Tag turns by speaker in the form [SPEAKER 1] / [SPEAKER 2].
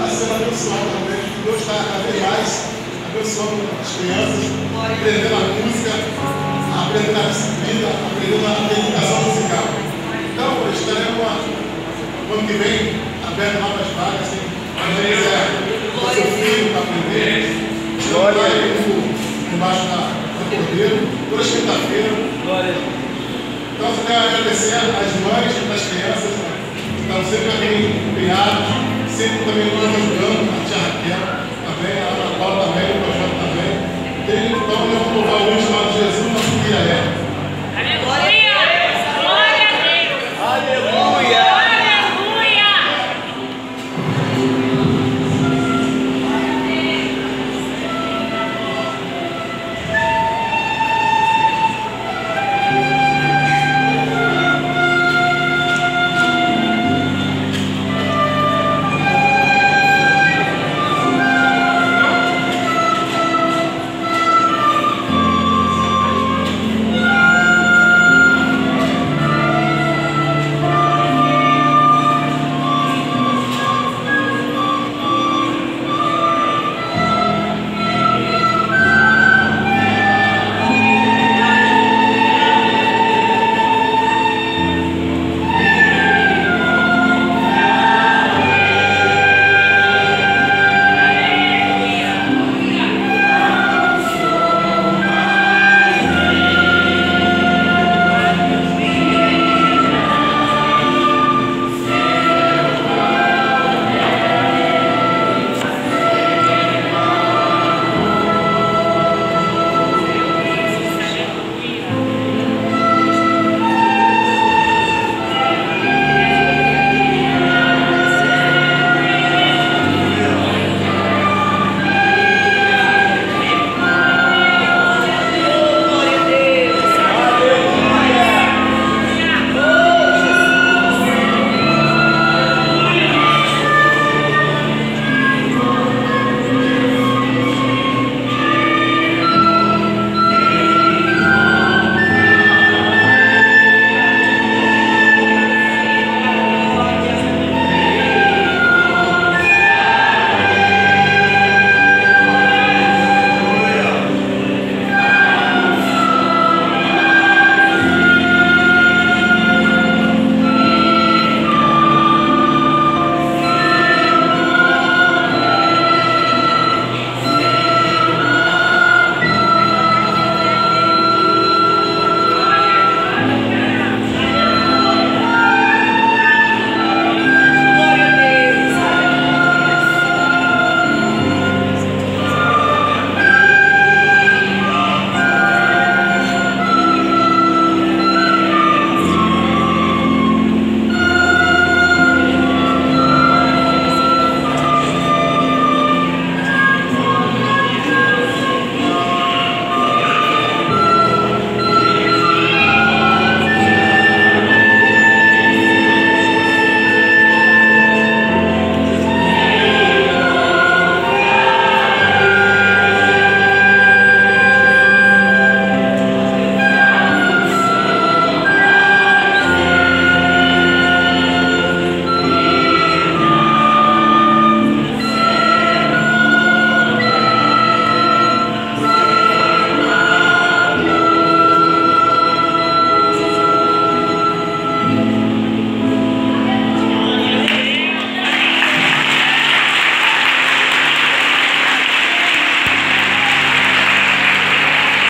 [SPEAKER 1] está sendo abençoado também. Deus está cada vez mais abençoando as crianças, aprendendo a música, aprendendo a disciplina, aprendendo a educação musical. Então, estaremos no ano que vem aberto novas vagas, às vezes é o seu filho para aprender,
[SPEAKER 2] Glória a
[SPEAKER 1] embaixo da, do cordeiro, toda quinta-feira.
[SPEAKER 2] Glória a Deus.
[SPEAKER 1] Então, eu quero agradecer às mães das crianças, né? que estão sempre bem empenhados, sempre também nos ajudando, a tia Raquel também, a Ana Paula também, o projeto também. Desde então, eu vou louvar